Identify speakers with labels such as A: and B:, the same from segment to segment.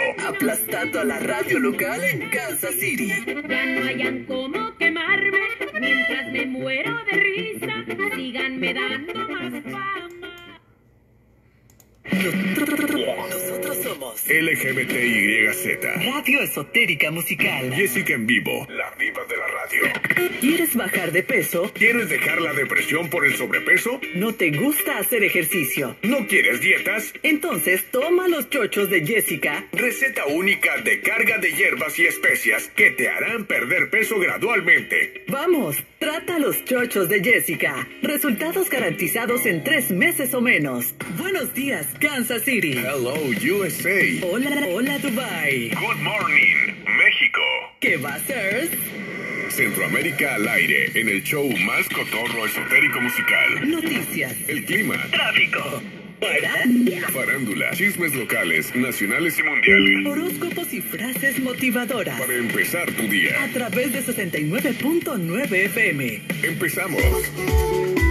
A: Aplastando a la radio local en Kansas City.
B: Ya no hayan cómo quemarme mientras me muero de risa. Síganme dando más fama.
A: Nosotros somos
C: LGBTYZ.
A: Radio Esotérica Musical.
C: Jessica en vivo. La diva de la radio.
A: ¿Quieres bajar de peso?
C: ¿Quieres dejar la depresión por el sobrepeso?
A: ¿No te gusta hacer ejercicio?
C: ¿No quieres dietas?
A: Entonces toma los chochos de Jessica.
C: Receta única de carga de hierbas y especias que te harán perder peso gradualmente.
A: Vamos, trata los chochos de Jessica. Resultados garantizados en tres meses o menos. Buenos días, Kansas City.
C: Hello, USA.
A: Hola, hola, Dubai.
C: Good morning, México.
A: ¿Qué va a ser?
C: Centroamérica al aire en el show más cotorro esotérico musical.
A: Noticias.
C: El clima,
A: Tráfico.
C: Farándula, chismes locales, nacionales y mundiales.
A: Horóscopos y frases motivadoras.
C: Para empezar tu
A: A
C: día.
A: través de 69.9 FM.
C: Empezamos.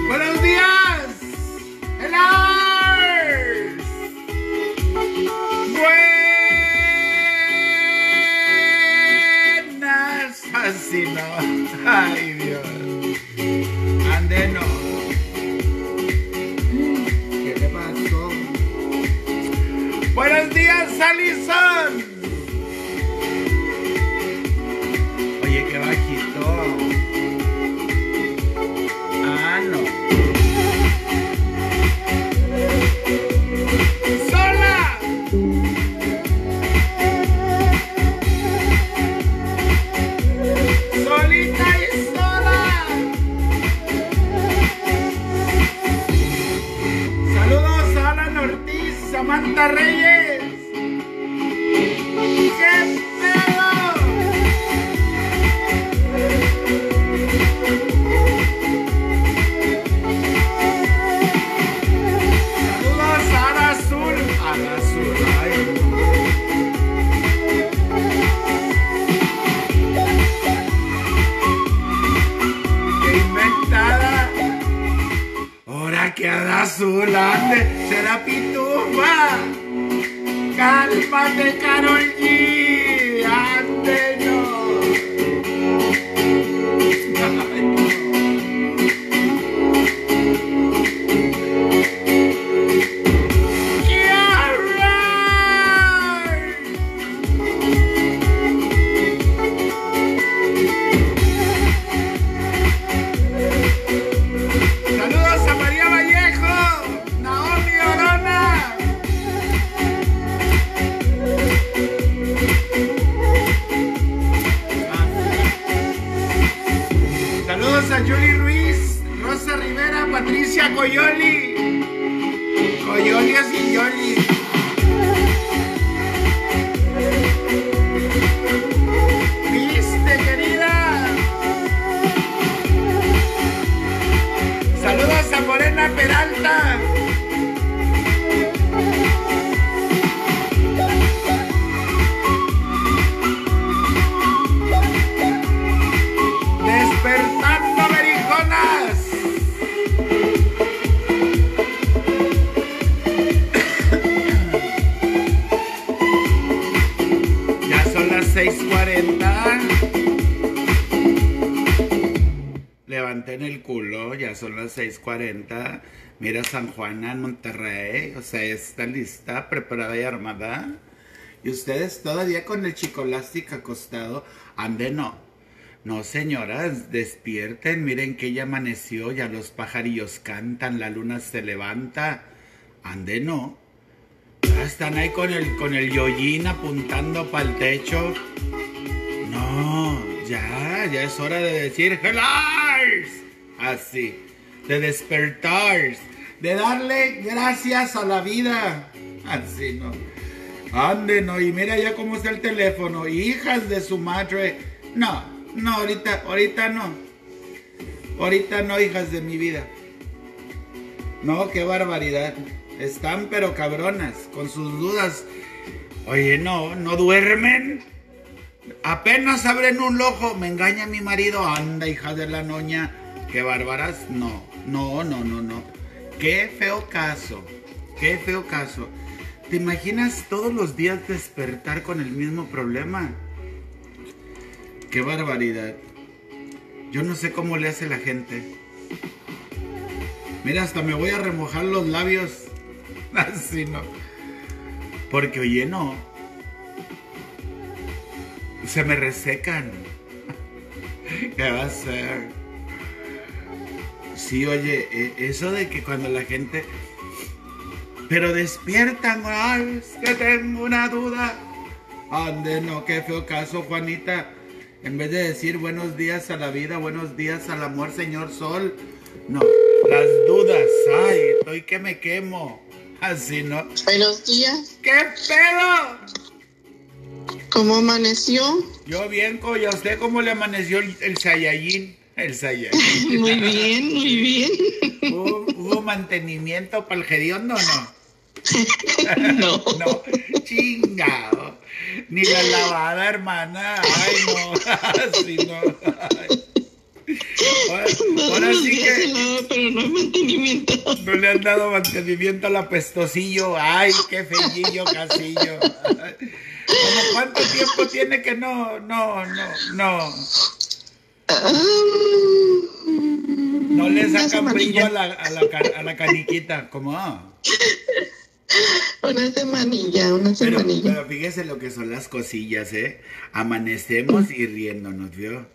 D: ¡Buenos días! ¡Hello! Buenas. Así no. Ay, Dios. Ande Buenos días, Alison. Patricia Coyoli. Coyolios y Yoli. ¿Viste, querida? Saludos a Morena Peralta. Son las 6:40. Mira San Juana en Monterrey, o sea, está lista, preparada y armada. Y ustedes todavía con el chicolástico acostado, ande no. No, señoras, despierten, miren que ya amaneció, ya los pajarillos cantan, la luna se levanta. Ande no. Ya están ahí con el, con el yoyin apuntando para el techo. No, ya, ya es hora de decir hello. Así, de despertar, de darle gracias a la vida. Así, no. Ande, no, y mira ya cómo está el teléfono. Hijas de su madre. No, no, ahorita, ahorita no. Ahorita no, hijas de mi vida. No, qué barbaridad. Están pero cabronas, con sus dudas. Oye, no, no duermen. Apenas abren un ojo, me engaña mi marido. Anda, hija de la noña. Qué bárbaras. No, no, no, no, no. Qué feo caso. Qué feo caso. ¿Te imaginas todos los días despertar con el mismo problema? Qué barbaridad. Yo no sé cómo le hace la gente. Mira, hasta me voy a remojar los labios. Así no. Porque oye, no. Se me resecan. ¿Qué va a ser? Sí, oye, e- eso de que cuando la gente... Pero despiertan, ay, es que tengo una duda. Ande, no, qué feo caso, Juanita. En vez de decir buenos días a la vida, buenos días al amor, señor sol. No, las dudas, ay, estoy que me quemo. Así, ¿no?
E: Buenos días.
D: ¿Qué pedo?
E: ¿Cómo amaneció?
D: Yo bien, ¿y a usted cómo le amaneció el, el? El Saiyajin.
E: Muy bien, muy bien.
D: ¿Hubo, hubo mantenimiento para el hediondo o no?
E: No.
D: No, chingado. Ni la lavada, hermana. Ay, no. Así no. Ay. Ahora, sí que
E: lava, pero no hay mantenimiento.
D: no le han dado mantenimiento al apestosillo. Ay, qué fellillo, casillo. Ay. ¿Cómo cuánto tiempo tiene que no, no, no, no?
E: Ah,
D: No le sacan brillo a la, a la, ca- a la caniquita. ¿Cómo?
E: Una semanilla, una
D: Pero,
E: semanilla.
D: pero fíjese lo que son las cosillas, ¿eh? Amanecemos y riéndonos, ¿vio?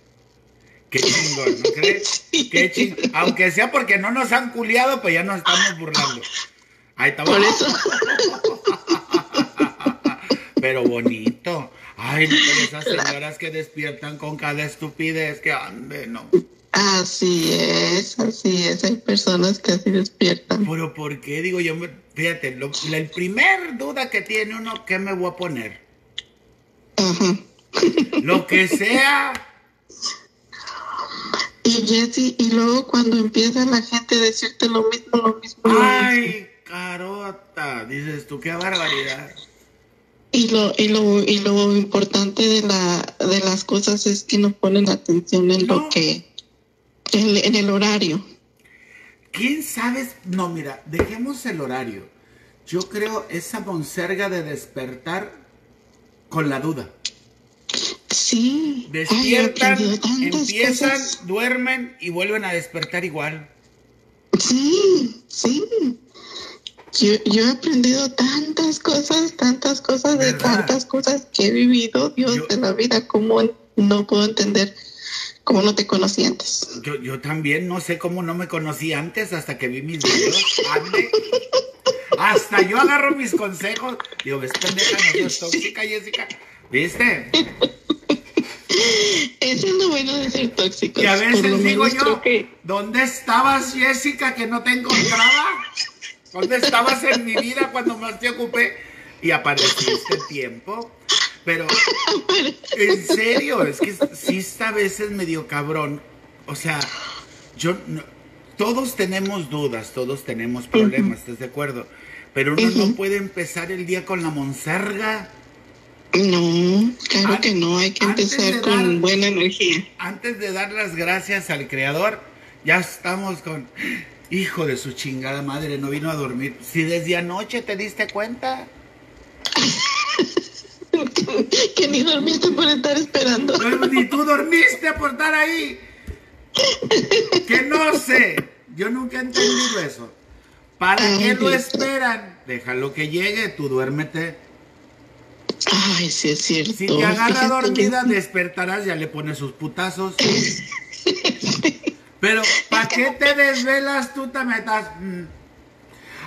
D: Qué chingón, ¿no crees? Qué chingón. Aunque sea porque no nos han culiado, pues ya nos estamos burlando. Ahí está.
E: Por eso.
D: Pero bonito. Ay, no, pero esas señoras que despiertan con cada estupidez que ande, no.
E: Así es, así es. Hay personas que así despiertan.
D: Pero ¿por qué? Digo yo, me- fíjate, lo- la el primer duda que tiene uno, ¿qué me voy a poner?
E: Ajá.
D: Lo que sea.
E: Y Jessy, y luego cuando empieza la gente a decirte lo mismo, lo mismo, lo mismo.
D: Ay, carota. Dices tú, qué barbaridad.
E: Y lo, y lo, y lo importante de la, de las cosas es que no ponen atención en
D: No.
E: lo que, en, en el horario.
D: ¿Quién sabe? No, mira, dejemos el horario. Yo creo esa monserga de despertar con la duda.
E: Sí.
D: Despiertan, empiezan,
E: cosas.
D: duermen y vuelven a despertar igual.
E: Sí, sí. Yo, yo he aprendido tantas cosas, tantas cosas de tantas cosas que he vivido, Dios
D: Yo-
E: de la vida, como no puedo entender cómo no te conocí antes.
D: Yo, yo también no sé cómo no me conocí antes hasta que vi mis videos. Hasta yo agarro mis consejos. Digo, ves pendeja, no seas tóxica, Jessica. ¿Viste?
E: Eso es lo bueno de ser tóxicos.
D: Y a veces digo yo,
E: que
D: ¿dónde estabas, Jessica, que no te encontraba? ¿Dónde estabas en mi vida cuando más te ocupé? Y apareciste tiempo. Pero, en serio, es que sí está a veces medio cabrón. O sea, yo, no- todos tenemos dudas, todos tenemos problemas, ¿estás de acuerdo? Pero uno no puede empezar el día con la monserga.
E: No, claro
D: An-
E: que no, hay que empezar con buena energía.
D: antes de dar las gracias al creador, ya estamos con, hijo de su chingada madre, no vino a dormir. Si desde anoche te diste cuenta,
E: que ni dormiste por estar esperando.
D: No, ni tú dormiste por estar ahí. Que no sé, yo nunca he entendido eso. ¿Para
E: Ay,
D: qué lo esperan? Déjalo que llegue, tú duérmete.
E: Ay, sí es cierto.
D: Si te agarra dormida, despertarás, ya le pones sus putazos. Pero, ¿para qué te desvelas tú te metas? Mm.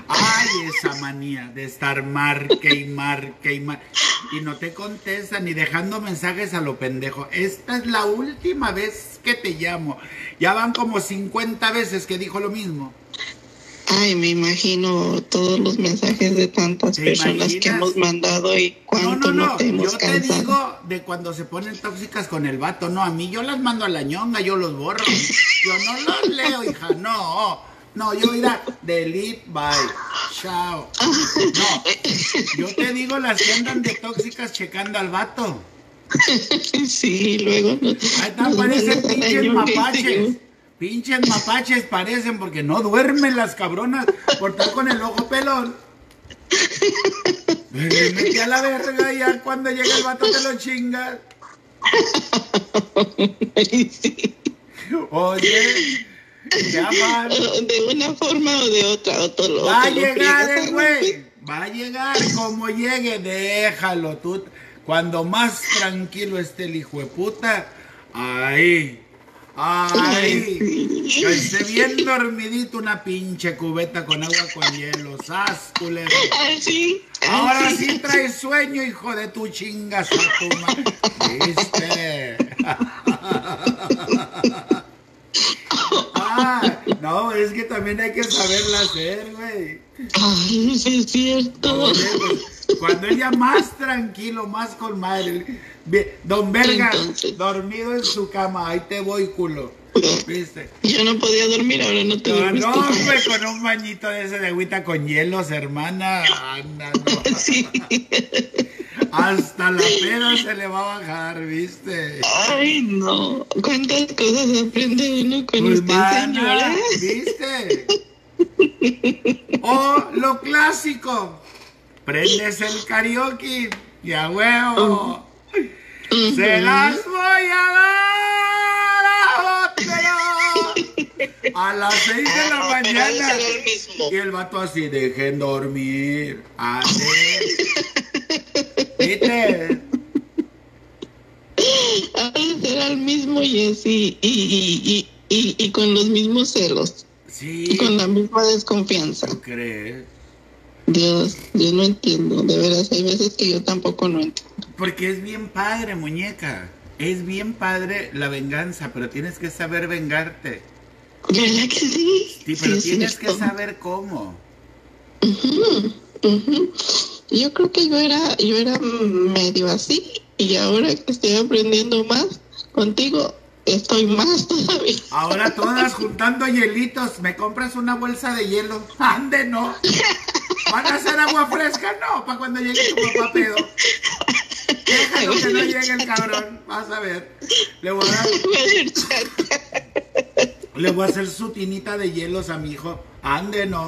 D: Ay, esa manía de estar marque y marque y marque. Y no te contestan ni dejando mensajes a lo pendejo. Esta es la última vez que te llamo. Ya van como 50 veces que dijo lo mismo.
E: Ay, me imagino todos los mensajes de tantas
D: ¿Te
E: personas que hemos mandado y cuánto
D: no,
E: no,
D: no.
E: hemos
D: Yo te digo de cuando se ponen tóxicas con el vato. No, a mí yo las mando a la ñonga, yo los borro. Yo no los leo, hija. No, no, yo irá delete, bye. Chao. No, yo te digo las que andan de tóxicas checando al vato.
E: Sí, luego.
D: Ahí están, parecen pinches mapaches. Pinches mapaches parecen porque no duermen las cabronas por estar con el ojo pelón. Me metí a la verga ya cuando llega el vato te lo chingas. Oye, ya van.
E: De una forma o de otra, o te lo,
D: Va a llegar el güey. Va a llegar como llegue. Déjalo tú. Cuando más tranquilo esté el hijo de puta. Ahí. Ahí. Que esté bien dormidito una pinche cubeta con agua con hielo. ¡Sas, culero!
E: Así.
D: Ahora
E: así.
D: sí traes sueño, hijo de tu chingas a tu madre. ¿Viste? Ah, no, es que también hay que saberla hacer, güey.
E: Ay, sí es cierto.
D: Oye, pues, Cuando ella más tranquilo, más con madre. Don Verga,
E: Entonces.
D: dormido en su cama, ahí te voy, culo. ¿Viste?
E: Yo no podía dormir, ahora no te
D: No, no, güey, con un bañito de ese de agüita con hielos, hermana. Anda, no.
E: Sí.
D: Hasta la pera se le va a bajar, ¿viste?
E: Ay, no. ¿Cuántas cosas aprende uno con
D: Pues,
E: usted, señora?
D: ¿viste? O lo clásico, prendes el karaoke y a huevo. Se las voy a dar a Otero. A las seis de la mañana.
E: era.
D: Y el vato así, dejen dormir. Ande. ¿Viste?
E: Será el mismo y así, y, y, y, y, y con los mismos celos,
D: Sí.
E: y con la misma desconfianza.
D: ¿Tú crees?
E: Dios, yo no entiendo, de veras, hay veces que yo tampoco no entiendo.
D: Porque es bien padre, muñeca. Es bien padre la venganza, pero tienes que saber vengarte.
E: ¿Verdad que sí?
D: Sí, pero
E: es
D: tienes que saber cómo.
E: Ujú, ujú. Yo creo que yo era, yo era medio así, y ahora que estoy aprendiendo más contigo, estoy más todavía.
D: Ahora todas juntando hielitos. ¿Me compras una bolsa de hielo? Ande, no. ¿Van a hacer agua fresca? No, para cuando llegue tu papá pedo. Déjalo que no llegue el cabrón. Vas a ver. Le voy a, dar- le voy a hacer su tinita de hielos a mi hijo. Ande, no.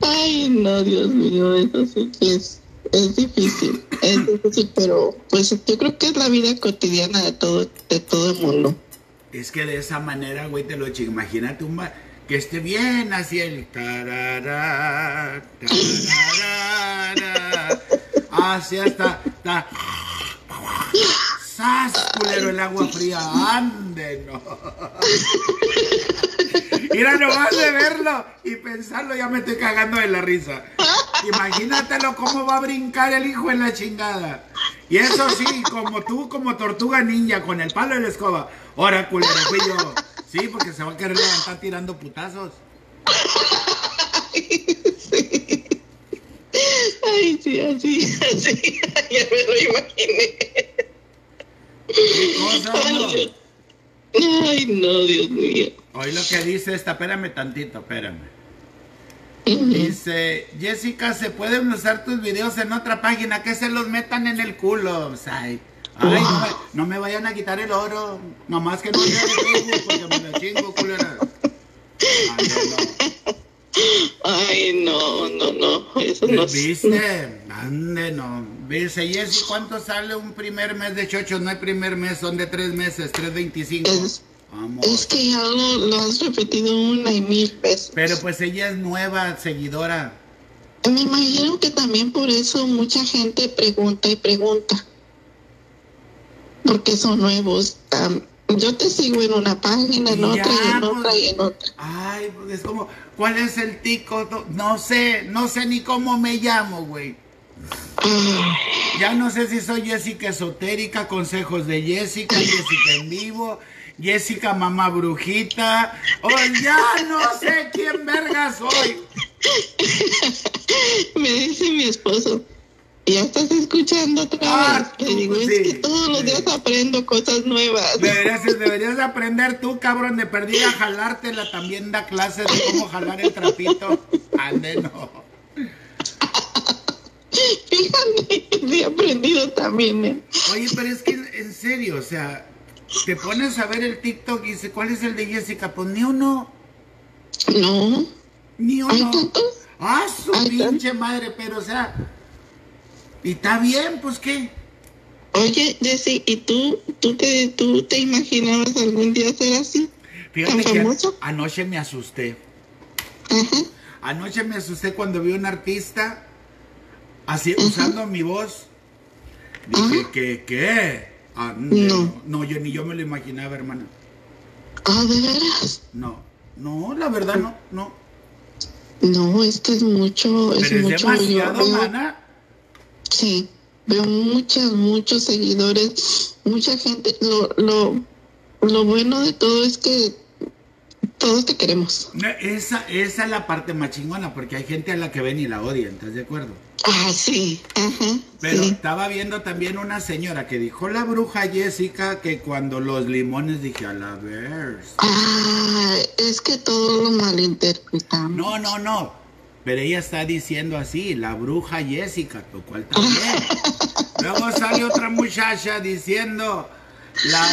E: Ay, no, Dios mío, eso sí que es, es difícil, es difícil, pero pues yo creo que es la vida cotidiana de todo, de todo el mundo.
D: Es que de esa manera, güey, te lo. Imagínate un ma- que esté bien así el tarará, tararara, así hasta, ta- ¡Sas, culero, el agua fría! ¡Ande, no! Mira, nomás de verlo y pensarlo ya me estoy cagando de la risa. Imagínatelo cómo va a brincar el hijo en la chingada. Y eso sí, como tú, como tortuga ninja, con el palo de la escoba. Ahora, culero, fui yo. Sí, porque se va a querer levantar tirando putazos.
E: Ay, sí, así, así, ya me lo imaginé.
D: ¿Qué cosa?
E: Ay, no, Dios mío.
D: Oí lo que dice esta, espérame tantito, espérame. Dice, Jessica, ¿se pueden usar tus videos en otra página? Que se los metan en el culo. O sea, ay, no, me, no me vayan a quitar el oro. Nomás que no Facebook porque me lo chingo, culera. Ay, no.
E: Ay, no, no, no, eso no
D: ¿Viste? Ande, no. Dice, Jessy, ¿cuánto sale un primer mes de chocho? No hay primer mes, son de tres meses, 3.25.
E: Es-
D: Vamos.
E: Es que ya lo, lo has repetido una y mil veces.
D: Pero pues ella es nueva seguidora.
E: Me imagino que también por eso mucha gente pregunta y pregunta. Porque son nuevos. Yo te sigo en una página, en otra, y en
D: pues.
E: otra, y en otra.
D: Ay, pues es como, ¿cuál es el tico? No, sé, no sé ni cómo me llamo, güey.
E: Ay,
D: Ya no sé si soy Jessica esotérica, consejos de Jessica, Jessica en vivo, Jessica mamá brujita, o ya no sé quién verga soy.
E: me dice mi esposo, ya estás escuchando otra
D: Ah,
E: vez. Le digo,
D: sí,
E: es que todos los días aprendo cosas nuevas.
D: Deberías, deberías aprender tú, cabrón, de perdida a jalártela. También da clases de cómo jalar el trapito. Ande, no.
E: Fíjate, he aprendido también. ¿eh?
D: Oye, pero es que en serio, o sea, te pones a ver el TikTok y dice, ¿cuál es el de Jessica? Pues ni uno,
E: No,
D: ni
E: hay
D: uno.
E: tantos.
D: Ah, su pinche madre, pero o sea, Y está bien, pues qué.
E: Oye, Jessy, ¿y tú, tú, te, tú te imaginabas algún día ser así?
D: Fíjate
E: ¿Tan
D: que
E: famoso?
D: anoche me asusté.
E: Ajá.
D: Anoche me asusté cuando vi a un artista así usando mi voz. Dije,
E: Ajá.
D: ¿qué? ¿Qué? Ah,
E: No.
D: no. no, yo ni yo me lo imaginaba, hermana.
E: Ah, ¿de veras?
D: No, no, la verdad no, no.
E: No, es que es mucho, es
D: Pero es
E: mucho.
D: demasiado,
E: yo veo-
D: mana.
E: Sí, veo muchos, muchos seguidores, mucha gente. Lo, lo, lo bueno de todo es que todos te queremos.
D: Esa, esa es la parte más chingona, porque hay gente a la que ven y la odian, ¿estás de acuerdo?
E: Ah, sí, ajá.
D: Pero
E: sí.
D: estaba viendo también una señora que dijo la bruja Jessica que cuando los limones dije a la ver.
E: Ah, es que todo lo malinterpretamos.
D: No, no, no. Pero ella está diciendo así, la bruja Jessica, lo cual también. Luego sale otra muchacha diciendo la,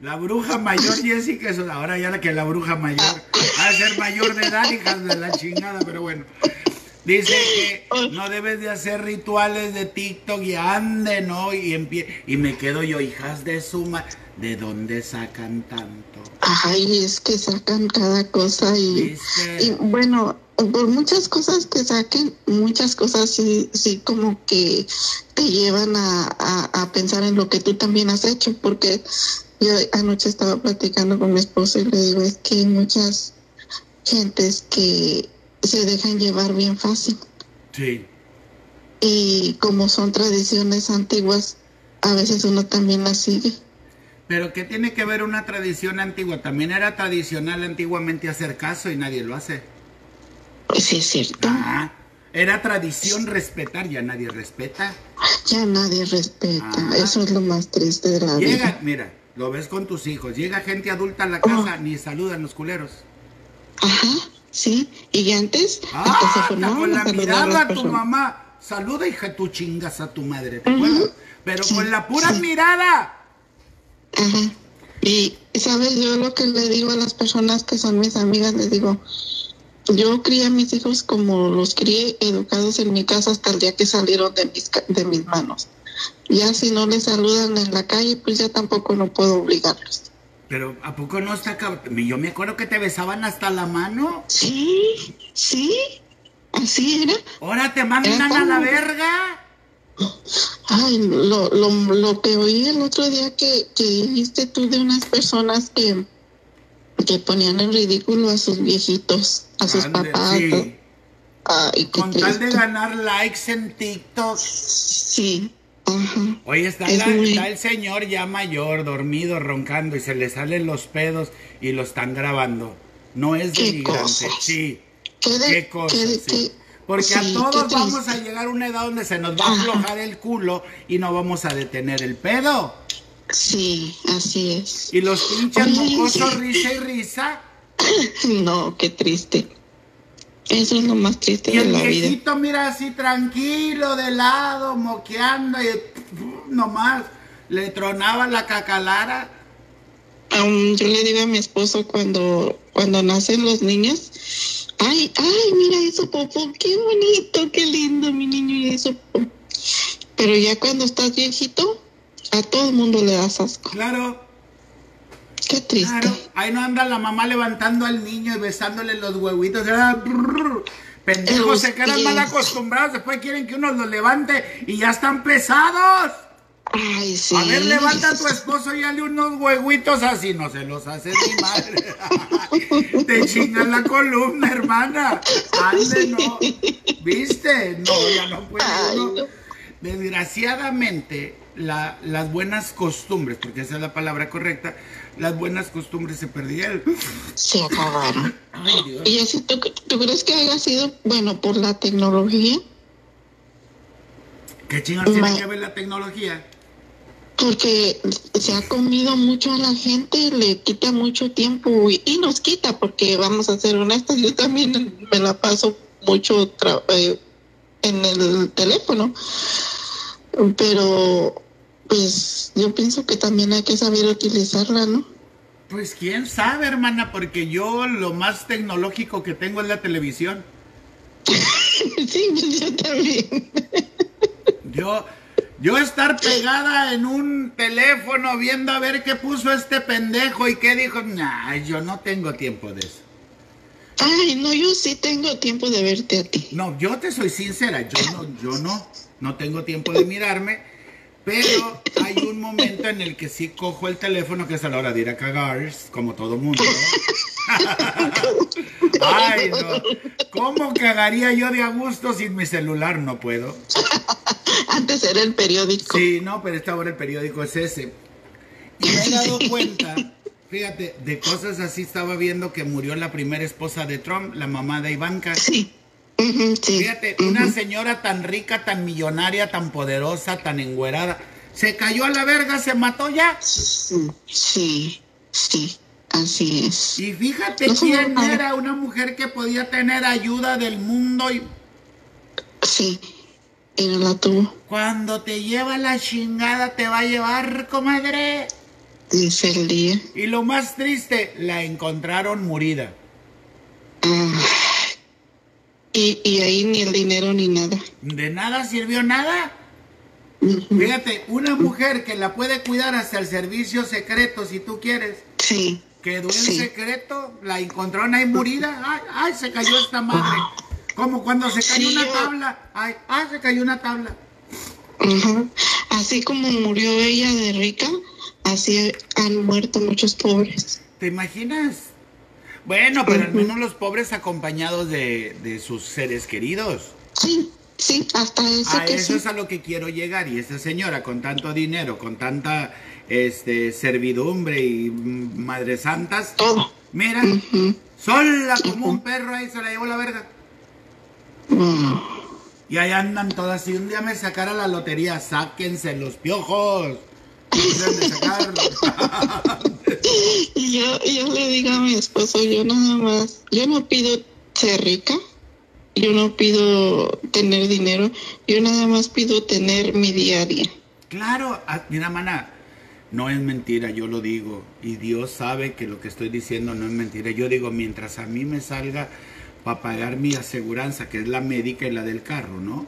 D: la bruja mayor Jessica, eso, ahora ya la que la bruja mayor, va a ser mayor de edad, hijas de la chingada, pero bueno. Dice que no debes de hacer rituales de TikTok y ande, ¿no? Y, empie- y me quedo yo, hijas de suma, ¿de dónde sacan tanto?
E: Ay, es que sacan cada cosa y,
D: ¿Viste?
E: y bueno, por muchas cosas que saquen, muchas cosas sí, sí como que te llevan a, a, a pensar en lo que tú también has hecho, porque yo anoche estaba platicando con mi esposo y le digo, es que hay muchas gentes que se dejan llevar bien fácil
D: Sí.
E: y como son tradiciones antiguas, a veces uno también las sigue.
D: Pero ¿qué tiene que ver una tradición antigua? También era tradicional antiguamente hacer caso y nadie lo hace.
E: Sí, es cierto.
D: Ah, era tradición respetar, ya nadie respeta.
E: Ya nadie respeta.
D: Ah.
E: Eso es lo más triste de la vida.
D: Llega, mira, lo ves con tus hijos, llega gente adulta a la casa, ni saludan los culeros.
E: Ajá, sí. Y antes
D: Ah,
E: hasta se
D: con la mirada a tu mamá. Saluda, hija, tú chingas a tu madre, ¿te acuerdas? Pero
E: Sí,
D: con la pura
E: sí.
D: mirada.
E: Ajá. Y, ¿sabes? Yo lo que le digo a las personas que son mis amigas, les digo, yo crié a mis hijos como los crié educados en mi casa hasta el día que salieron de mis, de mis manos. Ya si no les saludan en la calle, pues ya tampoco no puedo obligarlos.
D: Pero ¿a poco no está Yo me acuerdo que te besaban hasta la mano.
E: Sí, sí, así era.
D: Ahora te mandan a la verga.
E: Ay, lo, lo, lo que oí el otro día que, que dijiste tú de unas personas que, que ponían en ridículo a sus viejitos, a sus
D: Ande,
E: papás.
D: sí.
E: Ay,
D: Con tal de ganar likes en TikTok.
E: Sí, ajá.
D: Oye, está,
E: Es
D: la-
E: muy-
D: está el señor ya mayor, dormido, roncando y se le salen los pedos y lo están grabando. No es
E: ¿Qué
D: denigrante. Sí.
E: ¿Qué, de-
D: Qué cosas,
E: qué-
D: sí.
E: qué-
D: Porque a todos vamos a llegar a una edad donde se nos va a
E: Ajá.
D: aflojar el culo y no vamos a detener el pedo.
E: Sí, así es.
D: Y los pinches mocosos risa y risa.
E: No, qué triste. Eso es lo más triste
D: Y
E: de
D: el
E: la vida.
D: viejito mira así tranquilo, de lado, moqueando y nomás le tronaba la cacalara.
E: Um, yo le digo a mi esposo cuando, cuando nacen los niños, ay, ay, mira eso, popó, qué bonito, qué lindo, mi niño hizo popó. Pero ya cuando estás viejito, a todo el mundo le das asco.
D: Claro,
E: Qué triste.
D: claro. Ahí no anda la mamá levantando al niño y besándole los huevitos. Pendejos se quedan mal acostumbrados. Después quieren que uno los levante y ya están pesados.
E: Ay, sí.
D: A ver, levanta a tu esposo y dale unos huevitos así. No se los hace mi madre. Te chingan la columna, hermana. Ande, no. ¿Viste? No, ya no puede uno. Desgraciadamente, la- las buenas costumbres, porque esa es la palabra correcta, las buenas costumbres se perdieron.
E: Se acabaron.
D: Ay, Dios.
E: Y así, ¿tú, ¿tú crees que haya sido, bueno, por la tecnología?
D: ¿Qué chingas tiene que ver la tecnología?
E: Porque se ha comido mucho a la gente, le quita mucho tiempo y, y nos quita, porque vamos a ser honestos, yo también me la paso mucho eh, en el teléfono, pero pues yo pienso que también hay que saber utilizarla, ¿no?
D: Pues quién sabe, hermana, porque yo lo más tecnológico que tengo es la televisión.
E: sí, pues yo también.
D: Yo, yo estar pegada en un teléfono viendo a ver qué puso este pendejo y qué dijo. Nah, yo no tengo tiempo de eso.
E: Ay, no, yo sí tengo tiempo de verte a ti.
D: No, yo te soy sincera, yo no, yo no, no tengo tiempo de mirarme, pero hay un momento en el que sí cojo el teléfono, que es a la hora de ir a cagar, como todo mundo. Ay, no. ¿Cómo cagaría yo de a gusto sin mi celular? No puedo.
E: Antes era el periódico.
D: Sí, no, pero esta hora el periódico es ese. Y me he dado cuenta, fíjate, de cosas así estaba viendo que murió la primera esposa de Trump, la mamá de Ivanka.
E: Sí. Sí.
D: Fíjate, una señora tan rica, tan millonaria, tan poderosa, tan engüerada, se cayó a la verga, se mató ya.
E: Sí, sí, sí, así es.
D: Y fíjate
E: No
D: quién
E: nada.
D: era una mujer que podía tener ayuda del mundo y
E: Sí, y no la tuvo,
D: cuando te lleva la chingada te va a llevar, comadre.
E: dice el día.
D: Y lo más triste, la encontraron murida.
E: Ah, y, y ahí ni el dinero ni nada.
D: De nada sirvió nada. Fíjate, una mujer que la puede cuidar hasta el servicio secreto si tú quieres.
E: Sí,
D: Quedó en
E: Sí.
D: secreto, la encontraron ahí murida. Ay, ay, se cayó esta madre. Como cuando se cayó
E: Sí,
D: una
E: yo-
D: tabla. Ay, ay, se cayó una tabla.
E: Ujú. Así como murió ella de rica, así han muerto muchos pobres.
D: ¿Te imaginas? Bueno, pero al menos los pobres acompañados de, de sus seres queridos.
E: Sí, sí, hasta eso
D: A
E: que
D: eso
E: sí.
D: es a lo que quiero llegar. Y esa señora con tanto dinero, con tanta este, servidumbre y mm, madres santas,
E: Todo.
D: mira,
E: Ujú.
D: sola como un perro ahí se la llevó la verga.
E: Mm.
D: Y ahí andan todas. Si un día me sacara la lotería, sáquense los piojos. Sacar.
E: Y yo, yo le digo a mi esposo, yo nada más, yo no pido ser rica, yo no pido tener dinero, yo nada más pido tener mi día a día.
D: Claro, ah, mira, mana, no es mentira, yo lo digo. Y Dios sabe que lo que estoy diciendo no es mentira. Yo digo, mientras a mí me salga para pagar mi aseguranza, que es la médica y la del carro, ¿no?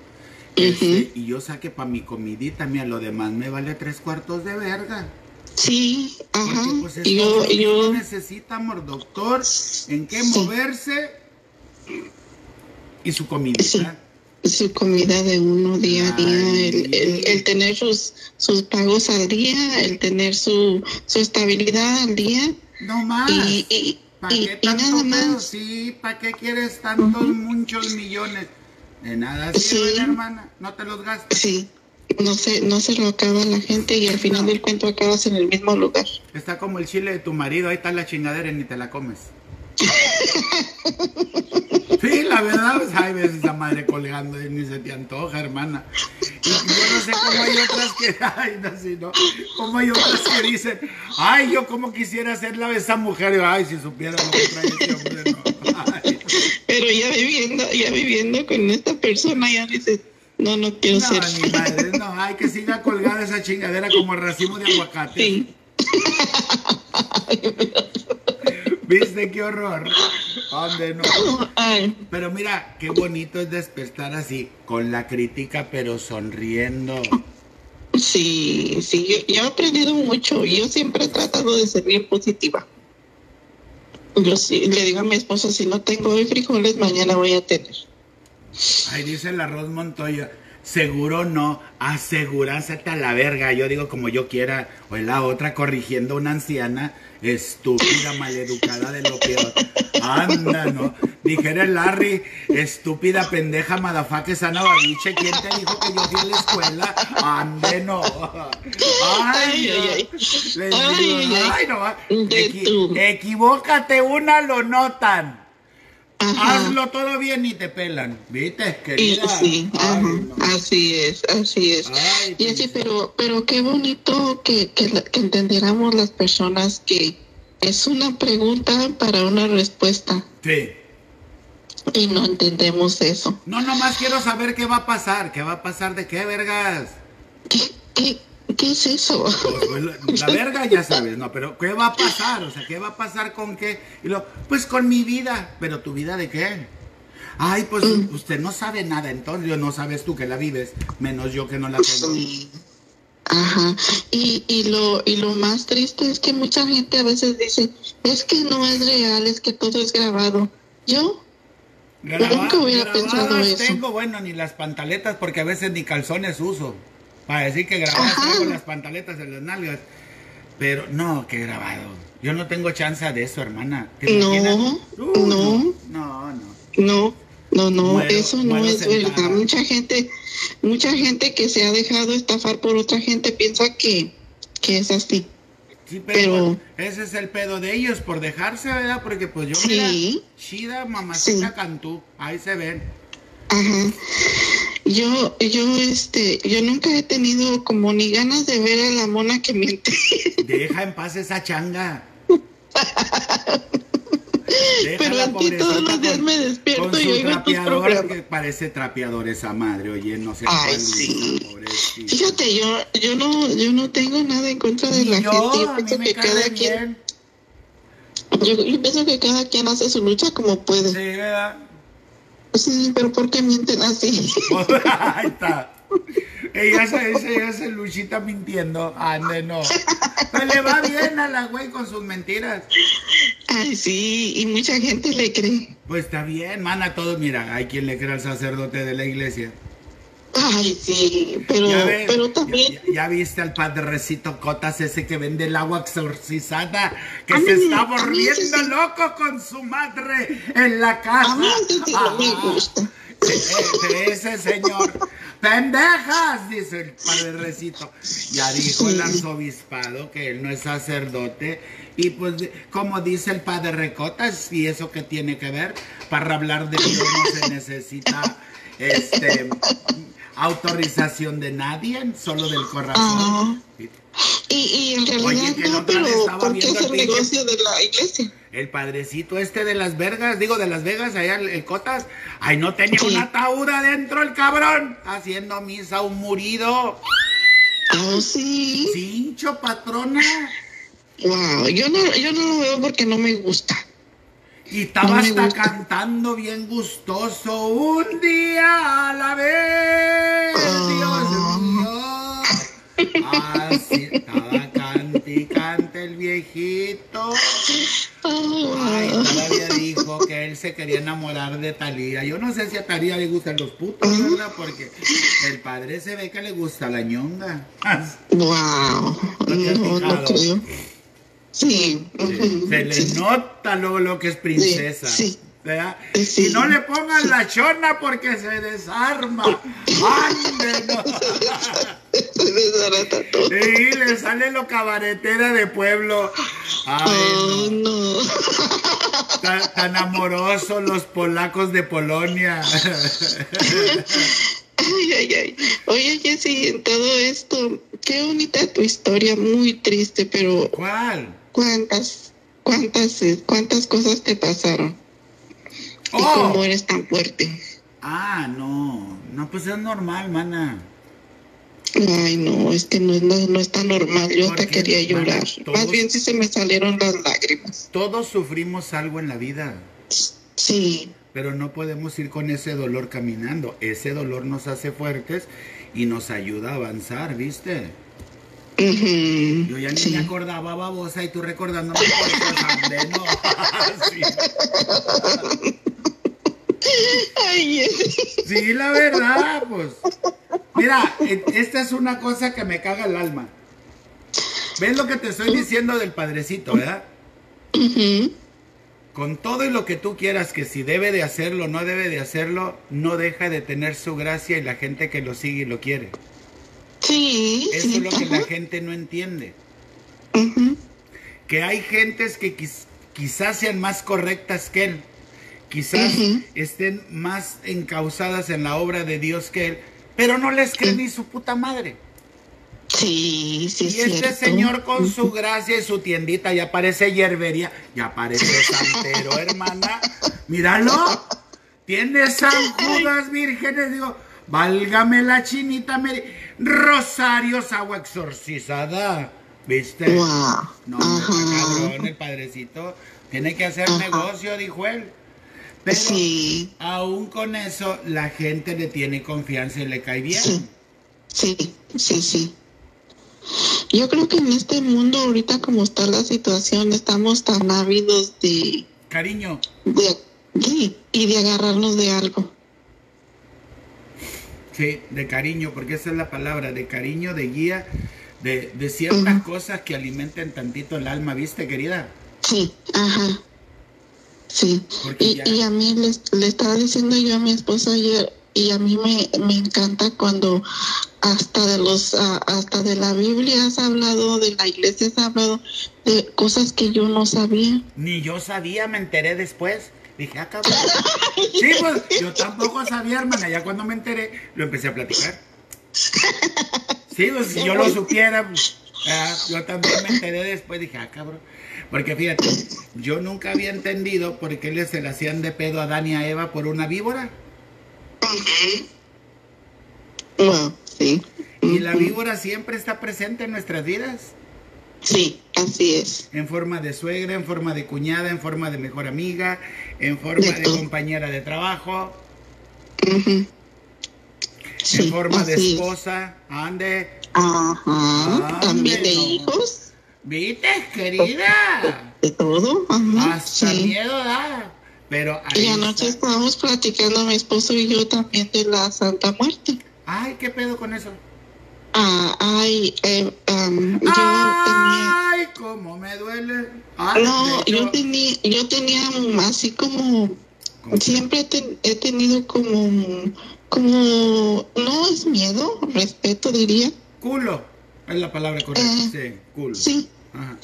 D: Este, y yo saque para mi comidita, mira, lo demás me vale tres cuartos de verga.
E: Sí, ajá.
D: Porque pues
E: yo, yo,
D: uno necesita, amor, doctor, en qué
E: Sí.
D: moverse y su comidita.
E: su comida de uno día a día, el, el, el tener sus, sus pagos al día, el tener su, su estabilidad al día
D: No más.
E: y, y,
D: ¿Para qué
E: y
D: tanto
E: nada
D: pedo?
E: más.
D: Sí, ¿para qué quieres tantos, muchos millones? De nada sirven,
E: Sí.
D: hermana. No te los gastes.
E: Sí, no se, no se lo acaba la gente y al final del cuento acabas en el mismo lugar.
D: Está como el chile de tu marido. Ahí está la chingadera y ni te la comes. Sí, la verdad, pues, ay, ves esa madre colgando y ni se te antoja, hermana. Y yo no sé cómo hay otras que, ay, no, sí, no, cómo hay otras que dicen, ay, yo como quisiera ser la de esa mujer, ay, si supiera lo que trae ese hombre, no. Ay.
E: Pero ya viviendo, ya viviendo con esta persona ya dices, no, no quiero
D: No,
E: ser.
D: ni madre, no, hay que siga colgada esa chingadera como racimo de aguacate.
E: Sí.
D: ¿Viste qué horror? ¿Dónde no? Pero mira, qué bonito es despertar así, con la crítica pero sonriendo.
E: sí, sí, yo, yo he aprendido mucho. Yo siempre he tratado de ser bien positiva. Yo sí, le digo a mi esposo, si no tengo hoy frijoles, mañana voy a tener.
D: Ahí dice el arroz Montoya, seguro no, asegúrásete a la verga. Yo digo como yo quiera, o la otra corrigiendo a una anciana, estúpida, maleducada de lo peor. Anda, ¿no? Dijera el Larry, estúpida, pendeja, madafaque, sana babiche, ¿quién te dijo que yo fui a la escuela? Ande, no. Ay,
E: Ay, ay, ay.
D: No Equi- equivócate una, lo notan.
E: Ajá.
D: Hazlo todo bien y te pelan. ¿Viste,
E: Y-
D: querida?
E: sí,
D: Ay,
E: ajá,
D: no.
E: así es, así es.
D: Ay,
E: y así, pero, pero qué bonito que, que, que entendiéramos las personas que es una pregunta para una respuesta
D: Sí.
E: y no entendemos eso.
D: No, nomás quiero saber qué va a pasar. ¿Qué va a pasar de qué, vergas?
E: ¿Qué, qué, qué es eso?
D: Pues, pues, la, la verga ya sabes, ¿no? Pero ¿qué va a pasar? O sea, ¿qué va a pasar con qué? Y lo, pues con mi vida. ¿Pero tu vida de qué? Ay, pues
E: Mm.
D: usted no sabe nada, entonces no sabes tú que la vives, menos yo que no la tengo.
E: Sí. Ajá. Y, y, lo, y lo más triste es que mucha gente a veces dice, es que no es real, es que todo es grabado. Yo,
D: Graba-
E: Nunca hubiera pensado eso.
D: tengo, bueno, ni las pantaletas, porque a veces ni calzones uso. Para decir que
E: Ajá.
D: traigo las pantaletas en las nalgas. Pero no, que grabado. Yo no tengo chance de eso, hermana. ¿Te
E: No?
D: Uh,
E: no.
D: No, no.
E: no, no, no,
D: Muero-
E: eso no es
D: sentada.
E: verdad. Mucha gente, mucha gente que se ha dejado estafar por otra gente piensa que, que es así.
D: Sí, pero,
E: Pero-
D: ese es el pedo de ellos, por dejarse, ¿verdad? Porque pues yo,
E: Sí.
D: mira, chida, mamacita
E: Sí.
D: cantú, ahí se ven.
E: Ajá. Yo, yo, este, yo nunca he tenido como ni ganas de ver a la mona que miente.
D: Deja en paz esa changa.
E: Pero a ti todos los días me despierto
D: con
E: y oigo tus
D: trapeador,
E: programas.
D: que parece trapeador esa madre, oye, no sé
E: Ay, sí.
D: pobrecita.
E: Fíjate, yo, yo no, yo no tengo nada en contra de la
D: Yo,
E: gente. Yo pienso que cada
D: bien.
E: quien, yo, yo pienso que cada quien hace su lucha como puede.
D: Sí,
E: Sí, pero ¿por qué mienten así?
D: Ahí está. Ella se, ella, se luchita mintiendo. Ande, no. Pero le va bien a la güey con sus mentiras.
E: Ay, sí, y mucha gente le cree.
D: Pues está bien, mana, todos. Mira, hay quien le cree al sacerdote de la iglesia.
E: Ay, sí, pero,
D: ves,
E: pero también.
D: ya, ya viste al padrecito Cotas ese que vende el agua exorcizada, que se está volviendo
E: sí.
D: loco con su madre en la casa.
E: A mí ese sí no me
D: Ajá.
E: gusta.
D: Ese, ese señor, pendejas, dice el padrecito. Ya dijo el arzobispado que él no es sacerdote. Y pues, como dice el padre Recotas, ¿y eso qué tiene que ver? Para hablar de Dios no se necesita este, autorización de nadie, solo del corazón.
E: Ah. Y, y en realidad
D: Oye, que
E: no,
D: otra vez
E: pero
D: estaba
E: ¿por qué
D: viendo
E: es
D: el
E: negocio de la iglesia?
D: El padrecito este de Las Vegas, digo de Las Vegas, allá el, el Cotas, ay, no tenía
E: Sí.
D: un ataúd adentro el cabrón, haciendo misa a un murido.
E: Ah, sí.
D: Cincho, patrona.
E: Wow, yo no, yo no lo veo porque no me gusta.
D: Y estaba hasta cantando bien gustoso. Un día a la vez,
E: Ah.
D: Dios mío. Así estaba cante y cante el viejito. Ay,
E: Ah,
D: todavía dijo que él se quería enamorar de Talía. Yo no sé si a Talía le gustan los putos, ¿verdad? Porque el padre se ve que le gusta la ñonga.
E: wow,
D: ¿No
E: Sí,
D: Se le
E: sí.
D: nota luego lo que es princesa.
E: Sí, sí. Sí.
D: Y no le pongan la chona porque se desarma. ¡Ande, no!
E: Se desbarata todo.
D: Y le sale lo cabaretera de pueblo. Ay,
E: Oh,
D: no.
E: no.
D: Tan, tan amorosos los polacos de Polonia.
E: Ay, ay, ay. Oye, Jessy, en todo esto, qué bonita tu historia, muy triste, pero
D: ¿Cuál?
E: ¿Cuántas, cuántas, eh, cuántas cosas te pasaron? ¿Y
D: Oh.
E: cómo eres tan fuerte?
D: Ah, no. No, pues es normal, mana.
E: Ay, no, es que no, es- no, no está normal. Yo hasta quería
D: mana,
E: llorar.
D: todos-
E: Más bien si se me salieron las lágrimas.
D: Todos sufrimos algo en la vida.
E: Sí,
D: Pero no podemos ir con ese dolor caminando. Ese dolor nos hace fuertes y nos ayuda a avanzar, ¿viste? Yo ya ni
E: sí.
D: me acordaba, babosa, y tú recordándome cosas, no. Sí.
E: Ay, Jessy.
D: Sí, la verdad, pues. Mira, e- esta es una cosa que me caga el alma. ¿Ves lo que te estoy diciendo del padrecito, verdad?
E: Ujú,
D: Con todo y lo que tú quieras, que si debe de hacerlo, no debe de hacerlo, no deja de tener su gracia y la gente que lo sigue y lo quiere.
E: Sí,
D: Eso
E: sí.
D: es lo que la gente no entiende. Que hay gentes que quiz- quizás sean más correctas que él, quizás estén más encausadas en la obra de Dios que él, pero no les cree ni su puta madre.
E: Sí, sí,
D: Y
E: es
D: este
E: cierto.
D: señor con su gracia y su tiendita ya parece hierbería, ya parece santero, hermana. Míralo. Tiene San Judas vírgenes, digo, válgame la chinita, Mary. Rosarios, agua exorcizada. ¿Viste?
E: Wow.
D: No, cabrón, el padrecito. Tiene que hacer
E: Ajá.
D: negocio, dijo él. Pero
E: Sí,
D: aún con eso, la gente le tiene confianza y le cae bien.
E: sí, sí, sí, sí. Yo creo que en este mundo ahorita como está la situación, estamos tan ávidos de,
D: Cariño,
E: de, y de agarrarnos de algo.
D: Sí, de cariño, porque esa es la palabra, de cariño, de guía, de, de ciertas cosas que alimenten tantito el alma, ¿viste, querida?
E: Sí, ajá. Sí. Y,
D: ya-
E: y a mí le, le estaba diciendo yo a mi esposa ayer, y a mí me, me encanta cuando hasta de los ah, hasta de la Biblia has hablado, de la iglesia has hablado de cosas que yo no sabía.
D: Ni yo sabía, me enteré después. Dije, ah, cabrón. Sí, pues yo tampoco sabía, hermana. Ya cuando me enteré, lo empecé a platicar. Sí, pues si yo lo supiera, pues, ah, yo también me enteré después. Dije, ah, cabrón. Porque fíjate, yo nunca había entendido por qué le se le hacían de pedo a Dani y a Eva por una víbora.
E: Wow, sí.
D: Y la víbora siempre está presente en nuestras vidas.
E: Sí, así es.
D: En forma de suegra, en forma de cuñada, en forma de mejor amiga, en forma
E: De
D: compañera de trabajo.
E: Sí,
D: en forma de
E: así es.
D: esposa, ande.
E: Ajá. También de hijos,
D: ¿Viste, querida?
E: de todo. Ajá.
D: Hasta
E: sí.
D: miedo da. Pero ahí
E: Y anoche
D: está.
E: estábamos platicando mi esposo y yo también de la Santa Muerte.
D: Ay, ¿qué pedo con eso?
E: Ah, ay, eh, am, yo tenía,
D: Ay, cómo me duele. Ay,
E: no, yo tenía, yo tenía así como,
D: ¿Cómo?
E: siempre he, ten- he tenido como, como, no es miedo, respeto diría,
D: culo. Es la palabra correcta.
E: Eh,
D: sí, culo.
E: sí,
D: Ajá.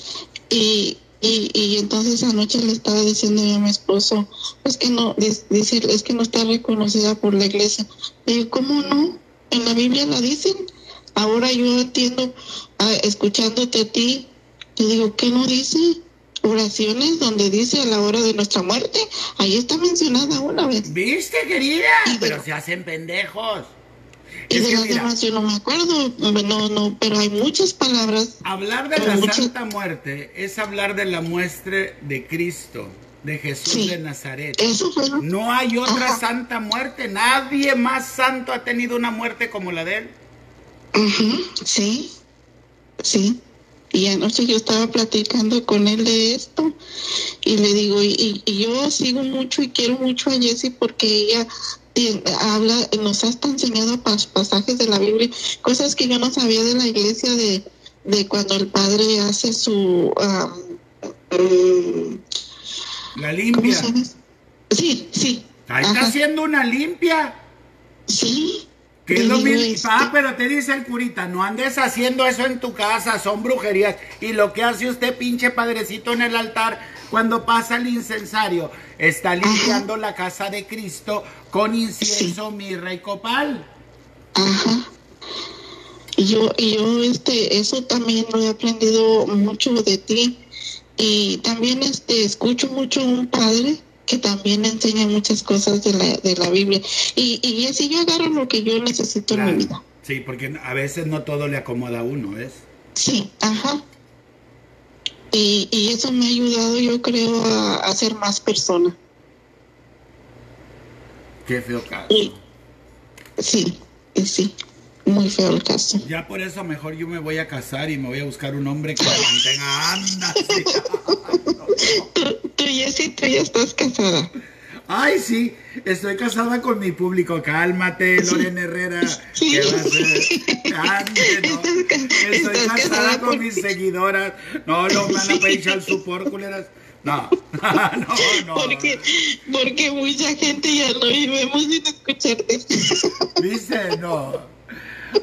E: y, y, y entonces anoche le estaba diciendo yo a mi esposo, es que no, dice, es que no está reconocida por la iglesia. Le digo, ¿cómo no? En la Biblia la dicen. Ahora yo entiendo, escuchándote a ti, te digo, ¿qué no dice? Oraciones donde dice a la hora de nuestra muerte, ahí está mencionada una vez.
D: ¿Viste, querida?
E: Y de-
D: Pero se hacen pendejos.
E: Y
D: Es
E: de las demás yo no me acuerdo, no, no, pero hay muchas palabras.
D: hablar de la Santa Muerte es hablar de la muestra de Cristo, de Jesús
E: Sí.
D: de Nazaret.
E: Eso fue
D: No hay otra
E: Ajá.
D: santa muerte. Nadie más santo ha tenido una muerte como la de él.
E: Ujú, sí, sí. Y anoche yo estaba platicando con él de esto y le digo, y, y yo sigo mucho y quiero mucho a Jessie porque ella habla, nos ha enseñado pas- pasajes de la Biblia, cosas que yo no sabía de la iglesia de, de cuando el padre hace su... mm,
D: La
E: ¿Cómo
D: limpia.
E: Sí, sí.
D: Ahí está
E: Ajá.
D: haciendo una limpia.
E: Sí.
D: Que es
E: Le
D: lo
E: digo,
D: mismo.
E: este,
D: Ah, pero te dice el curita, no andes haciendo eso en tu casa, son brujerías. Y lo que hace usted, pinche padrecito, en el altar, cuando pasa el incensario, está limpiando la casa de Cristo con incienso, mirra y copal.
E: Ajá. Y yo, y yo, este, eso también lo he aprendido mucho de ti. Y también, este, escucho mucho a un padre que también enseña muchas cosas de la, de la Biblia. Y, y así yo agarro lo que yo necesito en mi vida.
D: Sí, porque a veces no todo le acomoda a uno, ¿ves?
E: Sí, ajá. Y, y eso me ha ayudado, yo creo, a, a ser más persona.
D: Qué feo caso.
E: Y, sí, sí, muy feo el caso.
D: Ya por eso mejor yo me voy a casar y me voy a buscar un hombre que me mantenga. Anda, sí.
E: Tú, tú, Jessy, tú ya estás casada.
D: Ay, sí, estoy casada con mi público. Cálmate, Lorena Herrera.
E: Sí.
D: ¿Qué va a hacer? Ande, no. Estoy casada
E: casada
D: con mis seguidoras. No, no me van a pinchar su por culeras. No, no, no.
E: Porque, porque mucha gente ya no vivimos sin escucharte.
D: ¿Viste? No.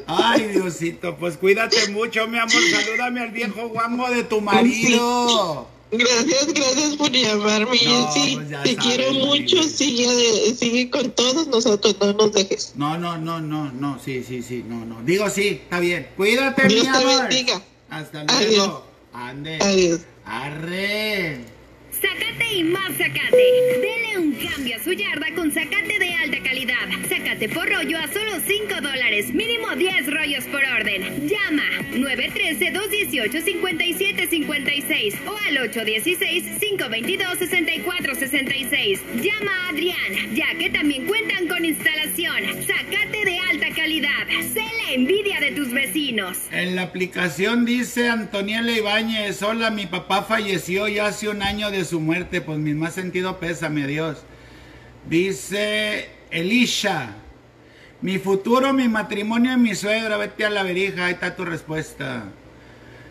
D: Ay, Diosito, pues cuídate mucho, mi amor. Salúdame al viejo guango de tu marido.
E: Gracias, gracias por llamarme,
D: No,
E: Jessy.
D: pues
E: Te
D: sabes,
E: quiero mucho, sigue, de- sigue con todos nosotros, no nos dejes.
D: No, no, no, no, no, sí, sí, sí, no, no. Digo sí, está bien. Cuídate,
E: Dios
D: mi
E: te
D: amor.
E: bendiga.
D: Hasta
E: Adiós.
D: luego. Ande.
E: Adiós.
D: Arre.
F: Zacate y más zacate. Dele un cambio a su yarda con zacate de alta calidad. Zacate por rollo a solo 5 dólares. Mínimo 10 rollos por orden. Llama 913-218-5756 o al 816-522-6466. Llama a Adrián, ya que también cuentan con instalación. Zacate de alta calidad. Sé la envidia de tus vecinos.
D: En la aplicación dice Antoniela Ibáñez, hola, mi papá falleció ya hace un año de su muerte, pues mi más sentido pésame, adiós. Dice Elisha, mi futuro, mi matrimonio y mi suegra, vete a la verija, ahí está tu respuesta.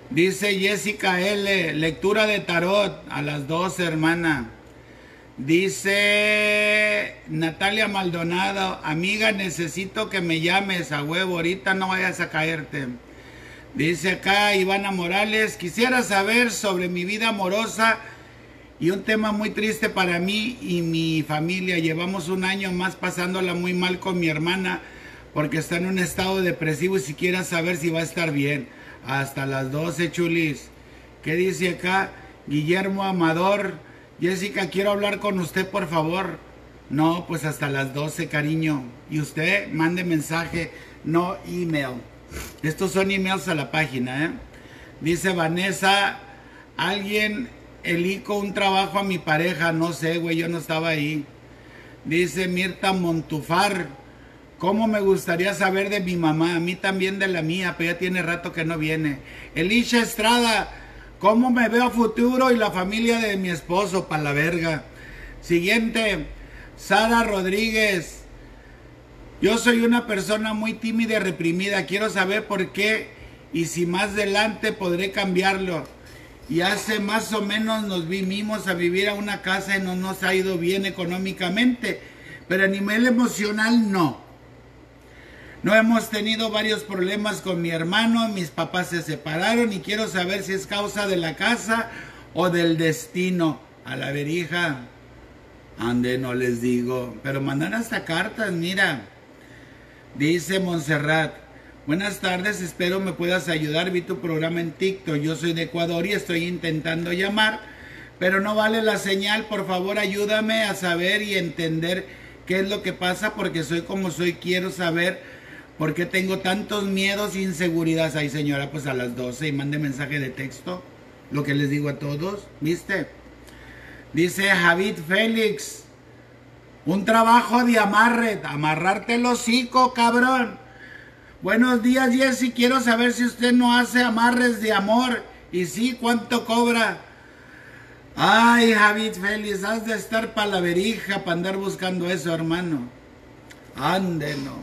D: Dice Jessica L, lectura de tarot a las 12, hermana. Dice Natalia Maldonado, amiga, necesito que me llames a huevo, ahorita no vayas a caerte. Dice acá Ivana Morales, quisiera saber sobre mi vida amorosa y un tema muy triste para mí y mi familia. Llevamos un año más pasándola muy mal con mi hermana porque está en un estado depresivo y si quiera saber si va a estar bien. Hasta las 12, chulis. ¿Qué dice acá? Guillermo Amador. Jessica, quiero hablar con usted, por favor. No, pues hasta las 12, cariño. Y usted mande mensaje, no email. Estos son emails a la página, ¿eh? Dice Vanessa, alguien elico un trabajo a mi pareja, no sé, güey, yo no estaba ahí. Dice Mirta Montufar, ¿cómo me gustaría saber de mi mamá? A mí también de la mía, pero ya tiene rato que no viene. Elisha Estrada, ¿cómo me veo a futuro y la familia de mi esposo? para la verga. Siguiente, Sara Rodríguez. Yo soy una persona muy tímida y reprimida. Quiero saber por qué y si más adelante podré cambiarlo. Y hace más o menos nos vinimos a vivir a una casa y no nos ha ido bien económicamente. Pero a nivel emocional no. No hemos tenido varios problemas con mi hermano, mis papás se separaron y quiero saber si es causa de la casa o del destino. A la verija, ande, no les digo, pero mandan hasta cartas, mira. Dice Montserrat, buenas tardes, espero me puedas ayudar, vi tu programa en TikTok, yo soy de Ecuador y estoy intentando llamar, pero no vale la señal, por favor ayúdame a saber y entender qué es lo que pasa, porque soy como soy, quiero saber por qué tengo tantos miedos e inseguridades. Ay señora, pues a las 12 y mande mensaje de texto, lo que les digo a todos, ¿viste? Dice Javid Félix, un trabajo de amarre, amarrarte el hocico, cabrón. Buenos días, Jessy. Quiero saber si usted no hace amarres de amor. Y sí, ¿cuánto cobra? Ay, Javid Félix, has de estar para para andar buscando eso, hermano. Ande, no.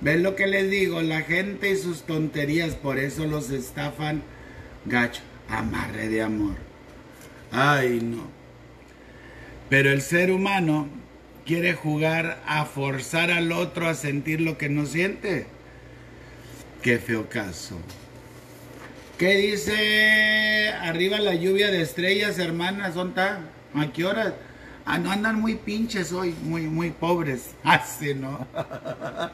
D: ¿Ven lo que les digo? La gente y sus tonterías, por eso los estafan. Gacho, amarre de amor. Ay, no. Pero el ser humano quiere jugar a forzar al otro a sentir lo que no siente. Qué feo caso. ¿Qué dice arriba la lluvia de estrellas, hermanas? ¿Dónde está? ¿A qué hora? Ah, no andan muy pinches hoy, muy, muy pobres. Así, ¿no?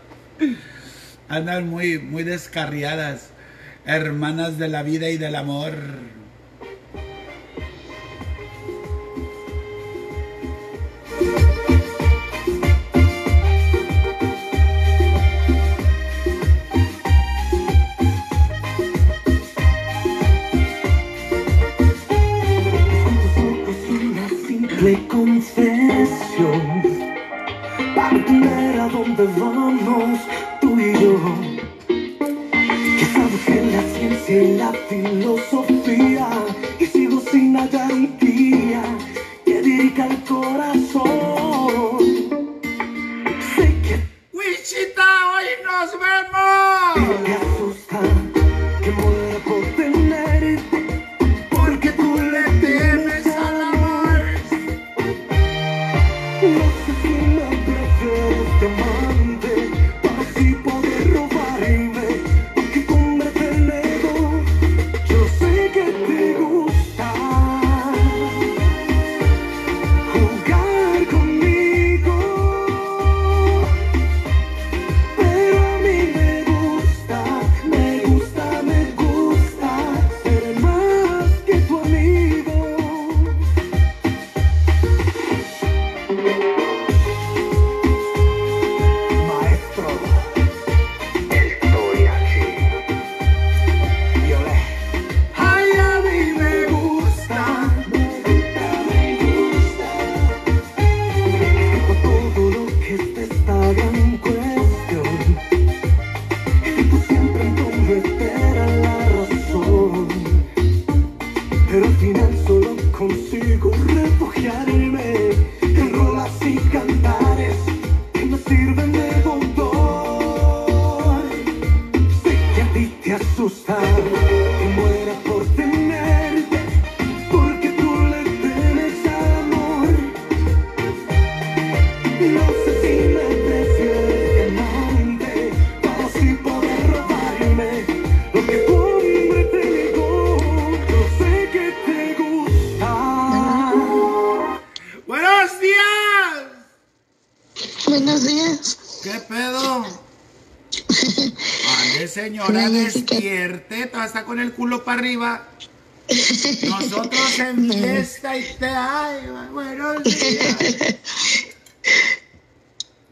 D: andan muy, muy descarriadas. Hermanas de la vida y del amor. Nosotros en fiesta y te... Ay, buenos días.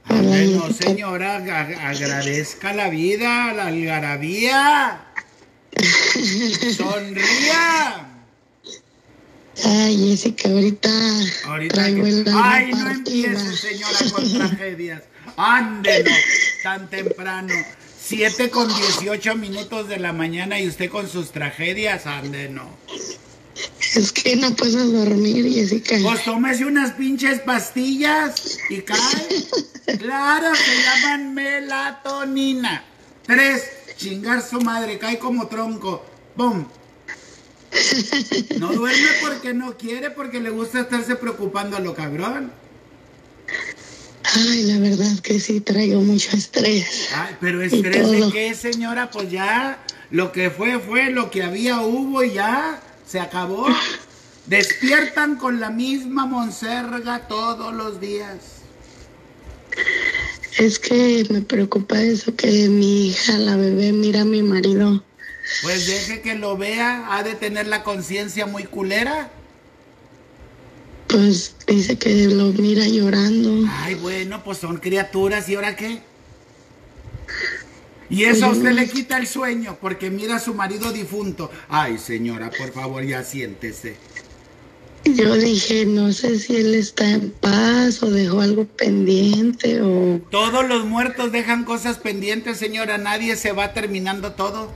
G: Hola,
D: Ande, no,
G: Jessica.
D: señora, ag- agradezca la vida, la algarabía. Sonría.
G: Ay, Jessica, ahorita,
D: Ahorita
G: traigo
D: que- Ay, no
G: partida.
D: empiece, señora, con tragedias. Ándelo, tan temprano. 7 con 18 minutos de la mañana y usted con sus tragedias, ándelo.
G: Es que no puedo dormir, Jessica.
D: Pues tómese unas pinches pastillas y cae. Claro, se llaman melatonina. Tres, chingar su madre, cae como tronco. ¡Bum! No duerme porque no quiere, porque le gusta estarse preocupando a lo cabrón.
G: Ay, la verdad que sí traigo mucho estrés.
D: Ay, pero estrés de qué, señora, pues ya lo que fue fue, lo que había hubo y ya se acabó. Despiertan con la misma monserga todos los días.
G: Es que me preocupa eso que mi hija, la bebé, mira a mi marido.
D: Pues deje que lo vea, ha de tener la conciencia muy culera.
G: Pues dice que lo mira llorando.
D: Ay, bueno, pues son criaturas, ¿y ahora qué? Y eso a
G: Pues
D: usted le quita el sueño porque mira a su marido difunto. Ay, señora, por favor, ya siéntese.
G: Yo dije, no sé si él está en paz o dejó algo pendiente o...
D: Todos los muertos dejan cosas pendientes, señora. Nadie se va terminando todo.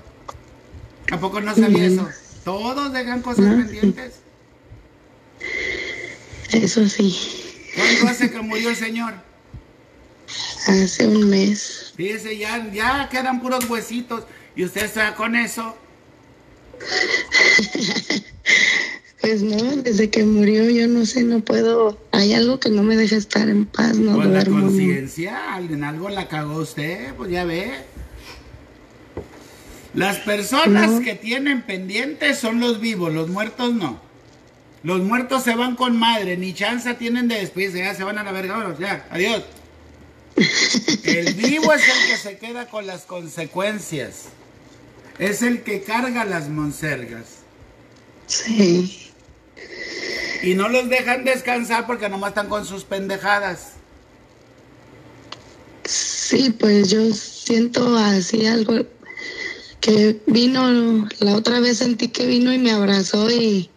D: ¿A poco no sabía eso? Todos dejan cosas
G: No.
D: pendientes.
G: Eso sí,
D: ¿Cuánto hace que murió el señor?
G: hace un mes.
D: Fíjese, ya, ya quedan puros huesitos. Y usted está con eso.
G: Pues no, desde que murió yo no sé, no puedo... Hay algo que no me deja estar en paz, no
D: Con la
G: duermo. no.
D: conciencia, en algo la cagó usted, pues ya ve. Las personas
G: No.
D: que tienen pendientes son los vivos, los muertos no. Los muertos se van con madre, ni chanza tienen de despedirse, ya se van a la verga, vámonos, ya, adiós. El vivo es el que se queda con las consecuencias. Es el que carga las monsergas.
G: Sí.
D: Y no los dejan descansar porque nomás están con sus pendejadas.
G: Sí, pues yo siento así algo que vino, la otra vez sentí que vino y me abrazó y...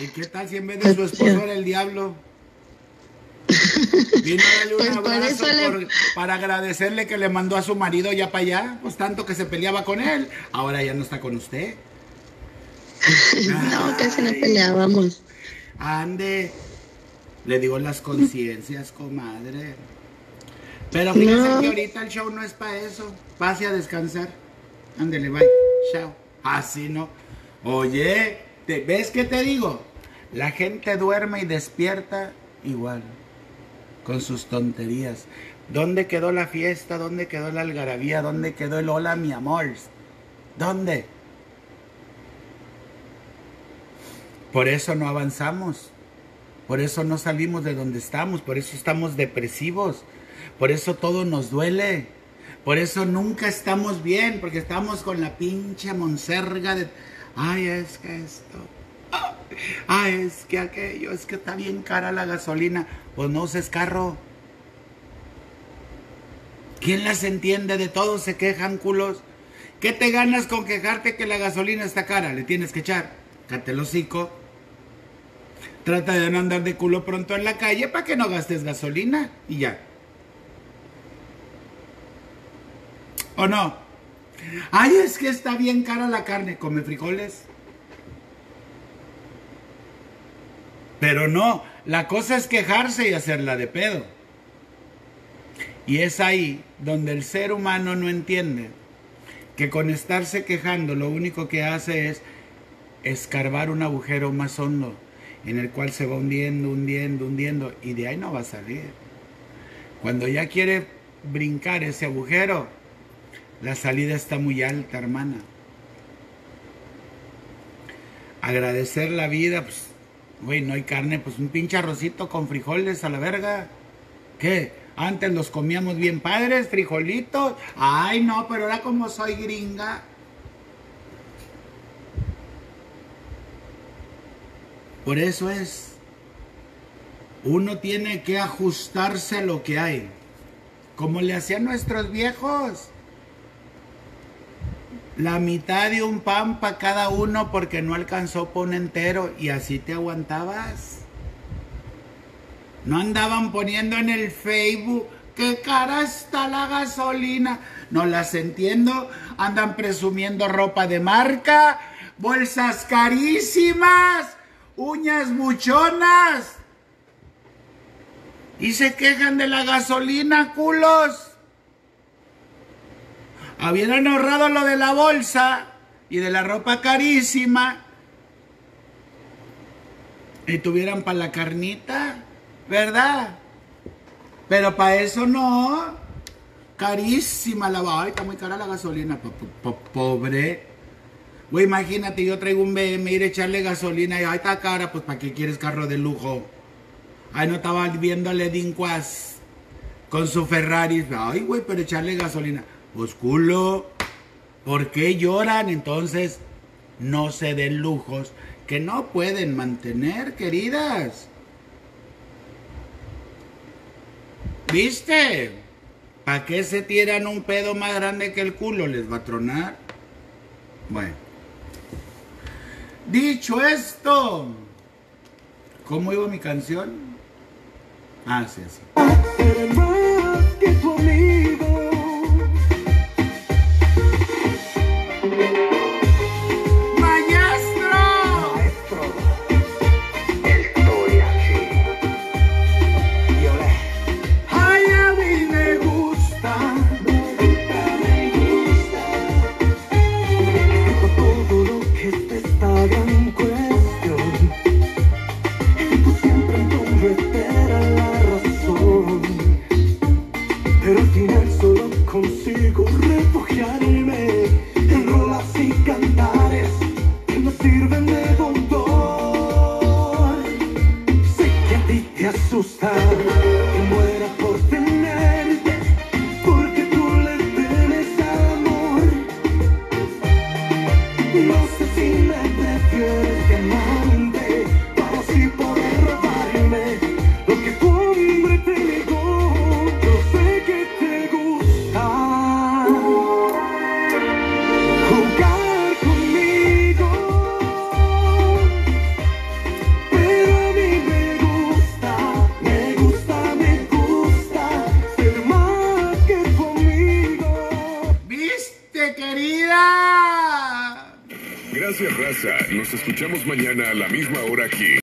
D: ¿Y qué tal si en vez de su esposo era el diablo? Vino a darle un
G: Pues
D: abrazo
G: le-
D: para agradecerle que le mandó a su marido ya para allá, pues tanto que se peleaba con él. Ahora ya no está con usted.
G: no, casi no peleábamos.
D: Ande, le digo las conciencias, comadre. Pero fíjese
G: No.
D: que ahorita el show no es para eso. Pase a descansar. Ándele, bye. Chao. Así no. Oye, ¿te, ¿ves qué te digo? La gente duerme y despierta igual. Con sus tonterías. ¿Dónde quedó la fiesta? ¿Dónde quedó la algarabía? ¿Dónde quedó el hola, mi amor? ¿Dónde? Por eso no avanzamos. Por eso no salimos de donde estamos. Por eso estamos depresivos. Por eso todo nos duele. Por eso nunca estamos bien. Porque estamos con la pinche monserga de... Ay, es que esto... Ay, es que aquello, es que está bien cara la gasolina. Pues no uses carro. ¿Quién las entiende? De todos se quejan, culos. ¿Qué te ganas con quejarte que la gasolina está cara? Le tienes que echar. Cate el hocico. Trata de no andar de culo pronto en la calle para que no gastes gasolina. Y ya. ¿O no? Ay, es que está bien cara la carne. Come frijoles. Pero no, la cosa es quejarse y hacerla de pedo. Y es ahí donde el ser humano no entiende que con estarse quejando lo único que hace es escarbar un agujero más hondo en el cual se va hundiendo, hundiendo, hundiendo y de ahí no va a salir. Cuando ya quiere brincar ese agujero, la salida está muy alta, hermana. Agradecer la vida, pues, güey, no hay carne, pues un pinche arrocito con frijoles a la verga. ¿Qué? Antes los comíamos bien padres, frijolitos. Ay, no, pero ahora como soy gringa. Por eso es, uno tiene que ajustarse a lo que hay, como le hacían nuestros viejos. La mitad de un pan para cada uno porque no alcanzó por entero y así te aguantabas. No andaban poniendo en el Facebook qué cara está la gasolina. No las entiendo. Andan presumiendo ropa de marca, bolsas carísimas, uñas buchonas. Y se quejan de la gasolina, culos. Habían ahorrado lo de la bolsa y de la ropa carísima. Y tuvieran para la carnita. ¿Verdad? Pero para eso no. Carísima la Ay, está muy cara la gasolina. Pobre. Güey, imagínate, yo traigo un BM, ir a echarle gasolina y ay, está cara, pues ¿para qué quieres carro de lujo? Ay, no estaba viendo a con su Ferrari. Ay, güey, pero echarle gasolina. Pues culo. ¿Por qué lloran? Entonces, no se den lujos que no pueden mantener, queridas. ¿Viste? ¿Para qué se tiran un pedo más grande que el culo? ¿Les va a tronar? Bueno. Dicho esto, ¿cómo iba mi canción? Ah, sí, sí.